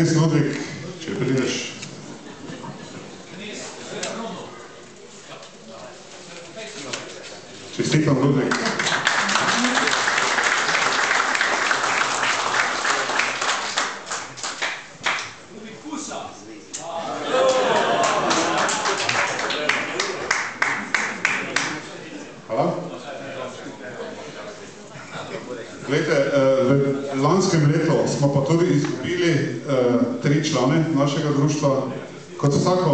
Res Ludvik, če prideš. Čestitam, Ludvik. Hvala. Glejte, eh, v lanskem letu smo pa tudi izgubili eh, tri člane našega društva, kot vsako